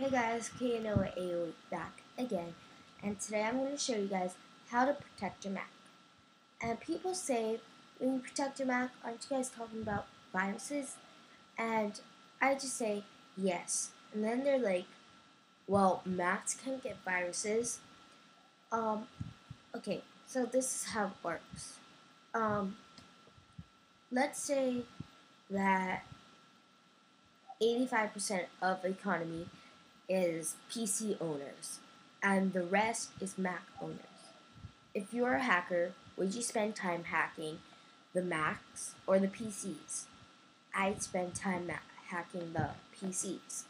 Hey guys, KNOA AO back again, and today I'm going to show you guys how to protect your Mac. And people say, when you protect your Mac, aren't you guys talking about viruses? And I just say, yes. And then they're like, well, Macs can get viruses. Um, okay, so this is how it works. Um, let's say that 85% of the economy is PC owners, and the rest is Mac owners. If you're a hacker, would you spend time hacking the Macs or the PCs? I'd spend time hacking the PCs.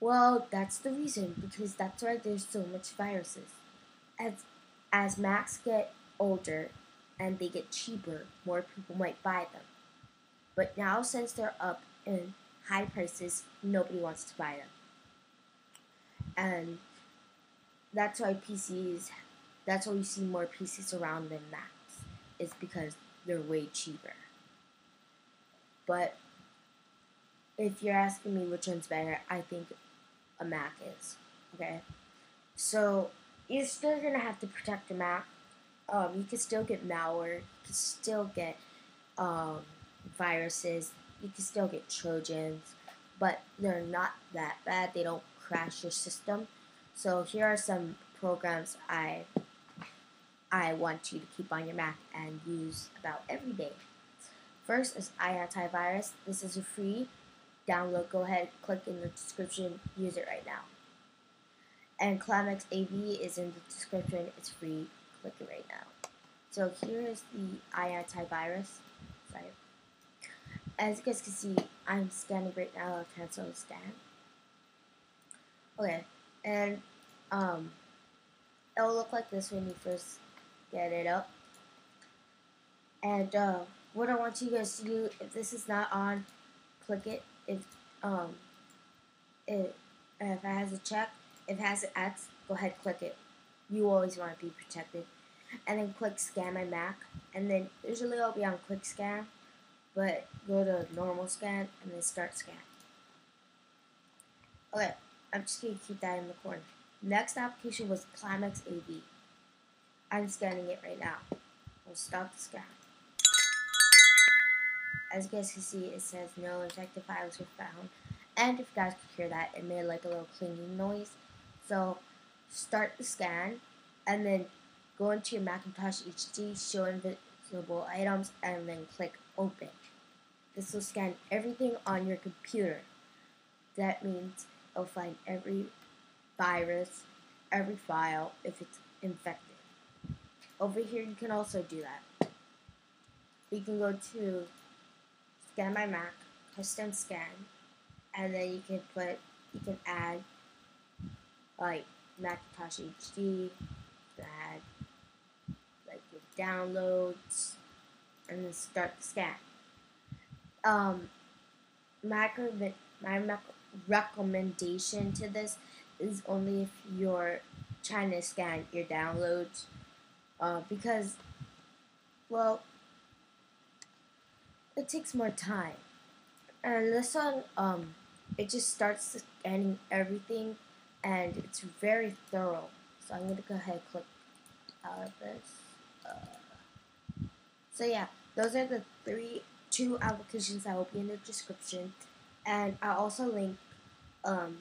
Well, that's the reason, because that's why there's so much viruses. As, as Macs get older and they get cheaper, more people might buy them. But now, since they're up in high prices, nobody wants to buy them. And that's why PCs, that's why you see more PCs around than Macs, is because they're way cheaper. But if you're asking me which one's better, I think a Mac is. Okay? So, you're still gonna have to protect your Mac. Um, you can still get malware, you can still get um, viruses, you can still get Trojans, but they're not that bad. They don't crash your system. So here are some programs I I want you to keep on your Mac and use about every day. First is iAntivirus. This is a free download. Go ahead, click in the description, use it right now. And ClamXav is in the description. It's free. Click it right now. So here is the iAntivirus. Sorry. As you guys can see, I'm scanning right now. I'll cancel scan. Okay, and um, it'll look like this when you first get it up. And uh, what I want you guys to do, if this is not on, click it. If um, if, if it has a check, if it has an X, go ahead click it. You always want to be protected. And then click scan my Mac. And then usually I'll be on quick scan but go to normal scan and then start scan. Okay, I'm just going to keep that in the corner. Next application was ClamXav. I'm scanning it right now. I'll stop the scan. As you guys can see, it says no infected files were found. And if you guys could hear that, it made like a little clicking noise. So start the scan and then go into your Macintosh HD, show invisible items, and then click open. This will scan everything on your computer. That means it'll find every virus, every file if it's infected. Over here you can also do that. You can go to Scan My Mac, Custom Scan, and then you can put, you can add like Macintosh HD, add like your downloads, and then start the scan um, my, my recommendation to this is only if you're trying to scan your downloads uh, because, well, it takes more time. And this one, um, it just starts scanning everything and it's very thorough. So I'm going to go ahead and click out of this. Uh, so yeah, those are the three two applications that will be in the description. And I'll also link um,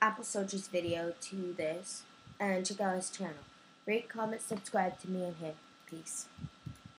Apple Soldier's video to this. And check out his channel. Rate, comment, subscribe to me and him. Peace.